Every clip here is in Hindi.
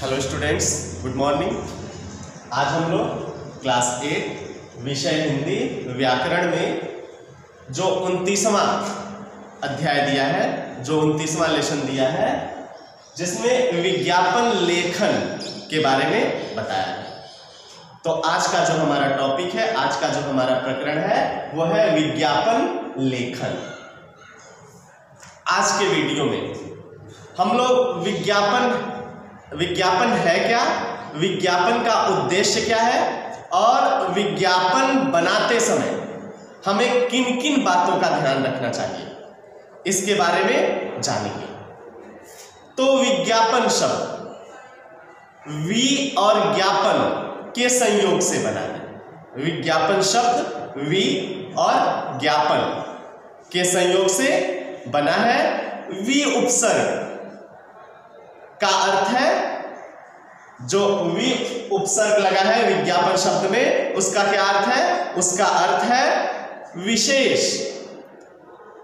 हेलो स्टूडेंट्स गुड मॉर्निंग आज हम लोग क्लास एट विषय हिंदी व्याकरण में जो उनतीसवां अध्याय दिया है, जो उनतीसवां लेसन दिया है, जिसमें विज्ञापन लेखन के बारे में बताया है। तो आज का जो हमारा टॉपिक है, आज का जो हमारा प्रकरण है, वो है विज्ञापन लेखन। आज के वीडियो में हम लोग विज्ञापन विज्ञापन है क्या? विज्ञापन का उद्देश्य क्या है? और विज्ञापन बनाते समय हमें किन किन बातों का ध्यान रखना चाहिए? इसके बारे में जानेंगे। तो विज्ञापन शब्द, वी और ज्ञापन के संयोग से बना है। विज्ञापन शब्द, वी और ज्ञापन के संयोग से बना है। वी उपसर्ग का अर्थ है, जो वी उपसर्ग लगा है विज्ञापन शब्द में, उसका क्या अर्थ है? उसका अर्थ है विशेष।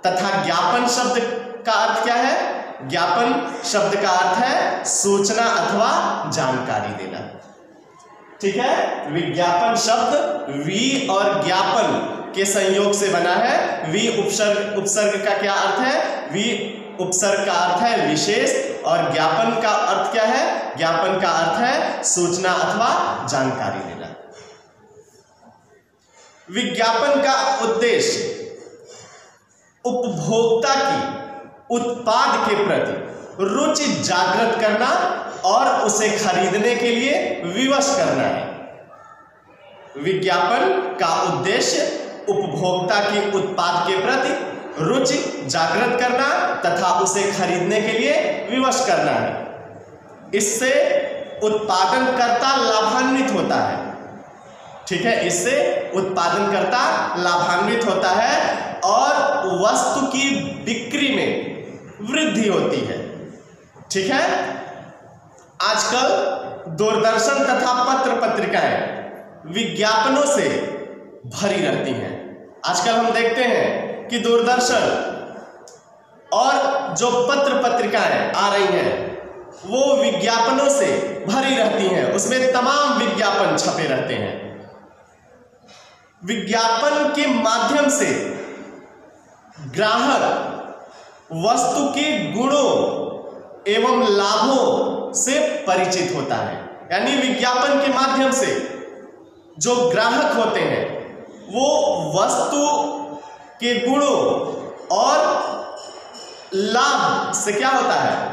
तथा ज्ञापन शब्द का अर्थ क्या है? ज्ञापन शब्द का अर्थ है सूचना अथवा जानकारी देना। ठीक है? विज्ञापन शब्द वी और ज्ञापन के संयोग से बना है। वी उपसर्ग उपसर्ग का क्या अर्थ है? वी उपसर्ग का अर्थ है विशेष, और ज्ञापन का अर्थ क्या है? ज्ञापन का अर्थ है सूचना अथवा जानकारी देना विज्ञापन का उद्देश्य उपभोक्ता की उत्पाद के प्रति रुचि जागृत करना और उसे खरीदने के लिए विवश करना है। विज्ञापन का उद्देश्य उपभोक्ता की उत्पाद के प्रति रुचि जागृत करना तथा उसे खरीदने के लिए विवश करना है। इससे उत्पादनकर्ता लाभान्वित होता है। ठीक है? इससे उत्पादनकर्ता लाभान्वित होता है और वस्तु की बिक्री में वृद्धि होती है। ठीक है? आजकल दूरदर्शन तथा पत्र पत्रिकाएँ विज्ञापनों से भरी रहती हैं। आजकल हम देखते हैं कि दूरदर्शन और जो पत्र पत्रिकाएँ आ रही हैं, वो विज्ञापनों से भरी रहती हैं। उसमें तमाम विज्ञापन छपे रहते हैं। विज्ञापन के माध्यम से ग्राहक वस्तु के गुणों एवं लाभों से परिचित होता है। यानी विज्ञापन के माध्यम से जो ग्राहक होते हैं, वो वस्तु के गुणों और लाभ से क्या होता है?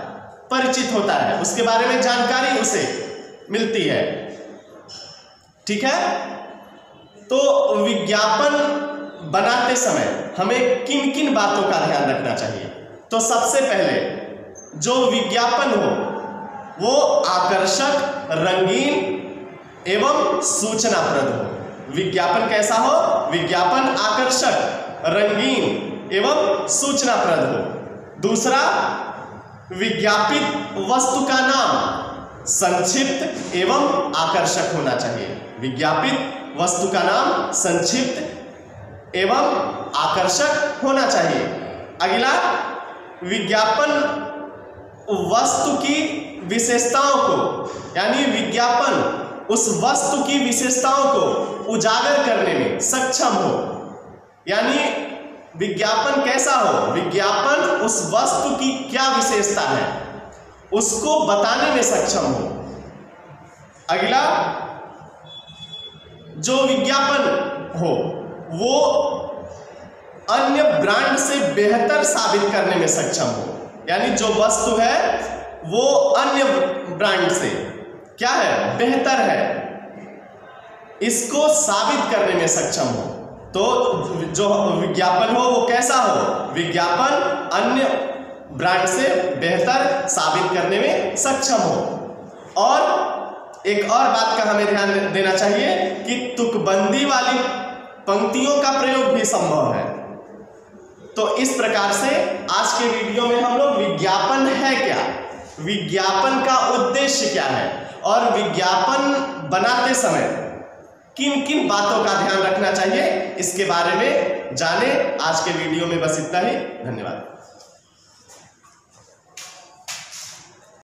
परिचित होता है। उसके बारे में जानकारी उसे मिलती है। ठीक है? तो विज्ञापन बनाते समय हमें किन किन बातों का ध्यान रखना चाहिए? तो सबसे पहले जो विज्ञापन हो, वो आकर्षक, रंगीन एवं सूचनाप्रद हो। विज्ञापन कैसा हो? विज्ञापन आकर्षक, रंगीन एवं सूचनाप्रद हो। दूसरा, विज्ञापित वस्तु का नाम। संक्षिप्त एवं आकर्षक होना चाहिए। विज्ञापित वस्तु का नाम संक्षिप्त एवं आकर्षक होना चाहिए। अगला, विज्ञापन वस्तु की विशेषताओं को, यानी विज्ञापन उस वस्तु की विशेषताओं को उजागर करने में सक्षम हो। यानी विज्ञापन कैसा हो? विज्ञापन उस वस्तु की क्या विशेषता है? उसको बताने में सक्षम हो। अगला, जो विज्ञापन हो, वो अन्य ब्रांड से बेहतर साबित करने में सक्षम हो। यानी जो वस्तु है, वो अन्य ब्रांड से। क्या है? बेहतर है। इसको साबित करने में सक्षम हो। तो जो विज्ञापन हो, वो कैसा हो? विज्ञापन अन्य ब्रांड से बेहतर साबित करने में सक्षम हो। और एक और बात का हमें ध्यान देना चाहिए कि तुकबंदी वाली पंक्तियों का प्रयोग भी संभव है। तो इस प्रकार से आज के वीडियो में हम लोग विज्ञापन है क्या? विज्ञापन का उद्देश्य क्या है? और विज्ञापन बनाते समय किन किन बातों का ध्यान रखना चाहिए, इसके बारे में जाने। आज के वीडियो में बस इतना ही। धन्यवाद।